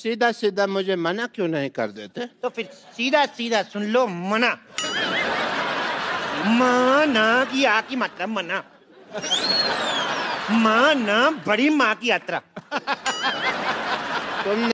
सीधा सीधा मुझे मना क्यों नहीं कर देते? तो फिर सीधा सीधा सुन लो मना। माना की आ की मात्रा मना। माना बड़ी माँ की यात्रा। तुमने